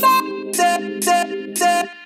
da da da da